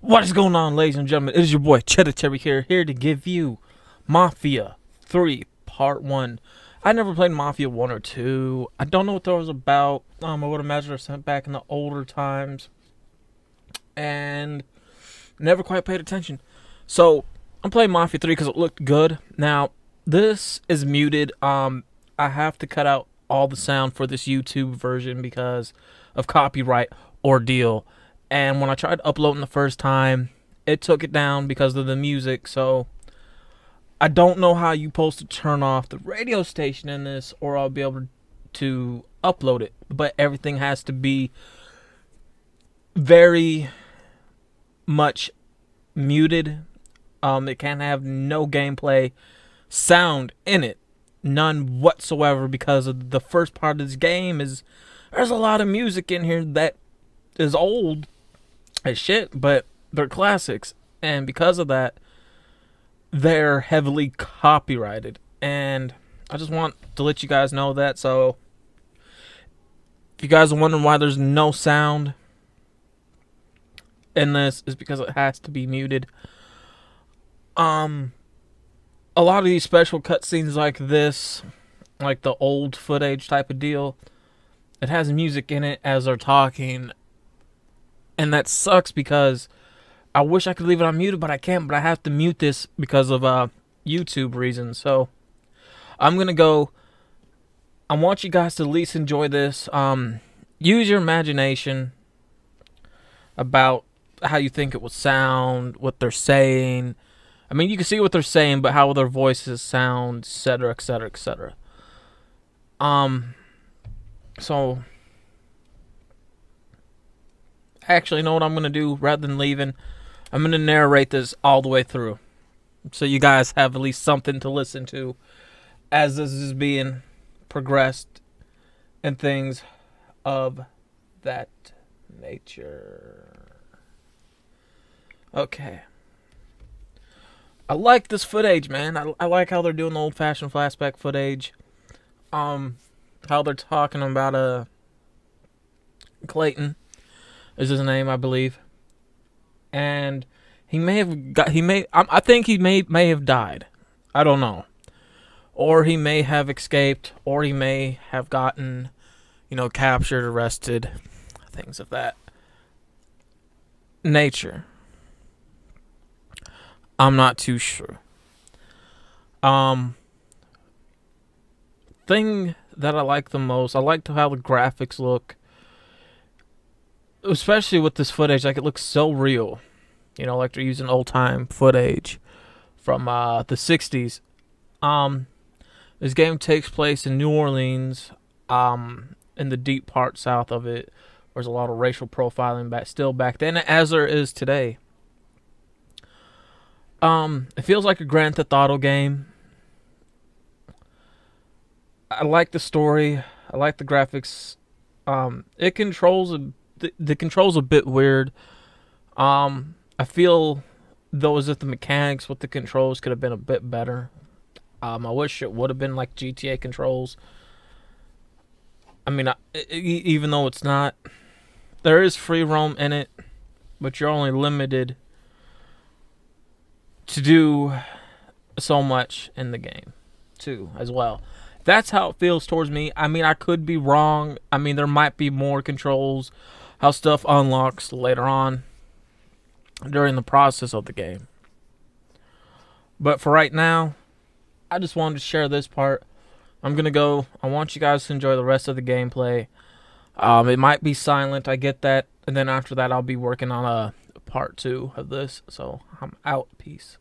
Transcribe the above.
What is going on, ladies and gentlemen? It is your boy Cheddar Cherry here, here to give you Mafia 3 Part 1. I never played Mafia 1 or 2. I don't know what that was about. Um, I would imagine they're sent back in the older times. And never quite paid attention. So, I'm playing Mafia 3 because it looked good. Now, this is muted. Um, I have to cut out all the sound for this YouTube version because of copyright ordeal. And when I tried uploading the first time, it took it down because of the music. So I don't know how you supposed to turn off the radio station in this, or I'll be able to upload it. But everything has to be very much muted. Um, it can't have no gameplay sound in it, none whatsoever, because of the first part of this game is there's a lot of music in here that is old as shit, but they're classics, and because of that, they're heavily copyrighted. And I just want to let you guys know that. So, if you guys are wondering why there's no sound in this, is because it has to be muted. Um, a lot of these special cutscenes like this, like the old footage type of deal, it has music in it as they're talking and that sucks because I wish I could leave it on muted, but I can't. But I have to mute this because of uh, YouTube reasons. So I'm gonna go. I want you guys to at least enjoy this. Um, use your imagination about how you think it will sound, what they're saying. I mean, you can see what they're saying, but how their voices sound, etc., etc., etc. Um, so actually, know what I'm going to do? Rather than leaving, I'm going to narrate this all the way through. So you guys have at least something to listen to as this is being progressed and things of that nature. Okay. I like this footage, man. I, I like how they're doing the old fashioned flashback footage. Um, how they're talking about uh Clayton is his name, I believe. And he may have got he may I, think he may may have died. I don't know. Or he may have escaped or he may have gotten you know captured, arrested, things of that nature. I'm not too sure. Um thing that I like the most, I like to how the graphics look especially with this footage, like it looks so real. You know, like they're using old time footage from uh, the '60s. Um, this game takes place in New Orleans, um, in the deep part south of it. There's a lot of racial profiling back still back then, as there is today. Um, it feels like a Grand Theft Auto game. I like the story. I like the graphics. Um, it controls a the, the controls a bit weird. Um, I feel though as if the mechanics with the controls could have been a bit better. Um, I wish it would have been like GTA controls. I mean, I, even though it's not, there is free roam in it, but you're only limited to do so much in the game, too, as well. That's how it feels towards me. I mean, I could be wrong. I mean, there might be more controls how stuff unlocks later on during the process of the game. But for right now, I just wanted to share this part. I'm going to go. I want you guys to enjoy the rest of the gameplay. Um, it might be silent, I get that. And then after that, I'll be working on a part two of this. So I'm out. Peace.